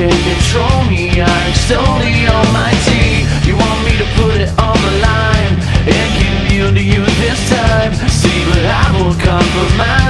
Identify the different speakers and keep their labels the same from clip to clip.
Speaker 1: can control me I'm still the almighty You want me to put it on the line And give you to you this time? See, but I won't compromise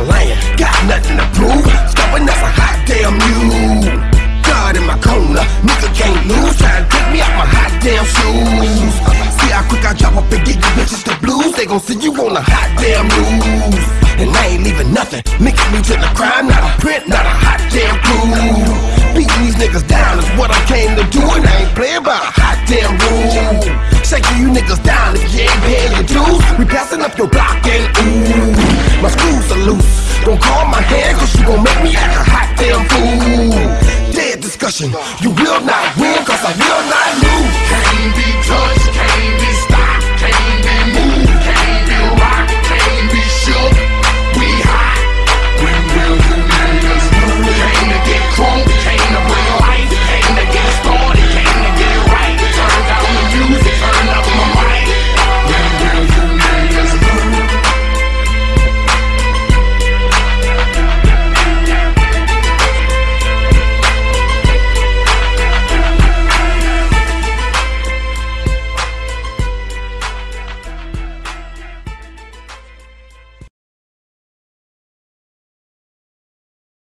Speaker 2: A lion, got nothing to prove. Stubborn as a hot damn mule. God in my corner, nigga can't lose. Try to take me out my hot damn shoes. See how quick I drop up and get you bitches the blues. They gon' see you on the hot damn news. And I ain't leaving nothing. Mix me to the crime, not a print, not a hot damn clue. Beating these niggas down is what I came to do, and I ain't playing by a hot damn rule. Shaking you niggas down if you ain't paying your dues. We passing up your block and ooh, my screws are loose. Don't call my hand, cause you gon' make me act a hot damn fool. Dead discussion, you